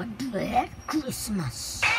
God bless Christmas.